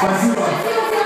Спасибо.